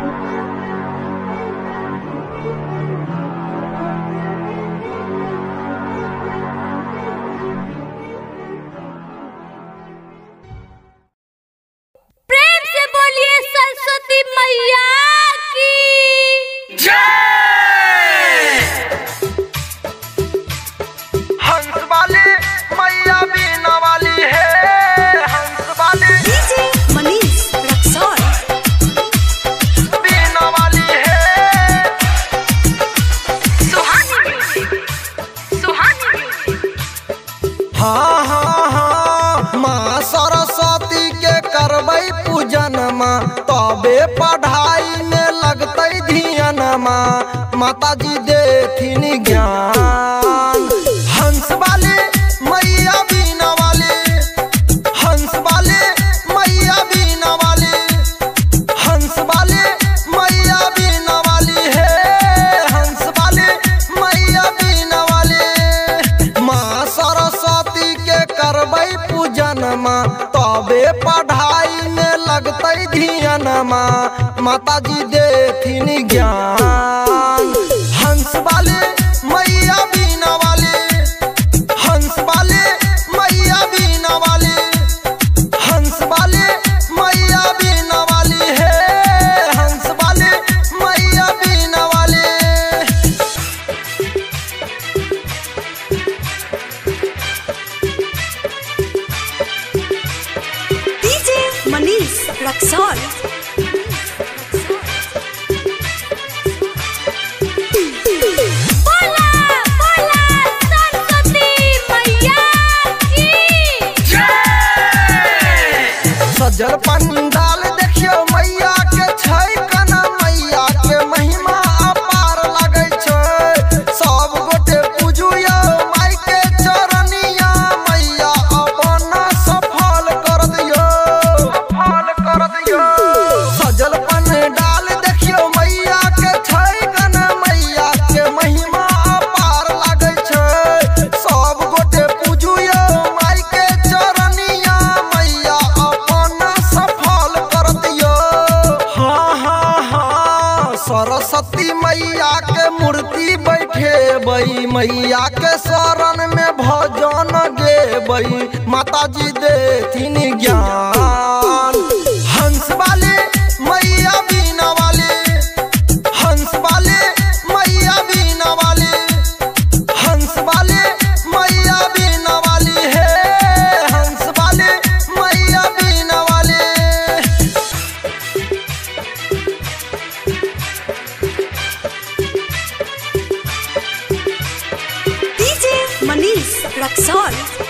thank you हाँ हाँ हाँ। माँ सरस्वती के करबै पूजन माँ, तबे पढ़ाई में लगते धियन माँ। माता जी देथिन माँ माता जी देथिन ज्ञान। हंस वाली मैया बीना वाली। हंस वाली मैया बीना वाली। हंस वाली मैया बीना वाली। है, हंस वाली मैया बीना वाली। मनीष रक्सौल। मैया के शरण में भजन गेबई। माता जी देथिन ज्ञान। हंस वाली मनीष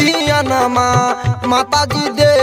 माँ माता जी ज्ञान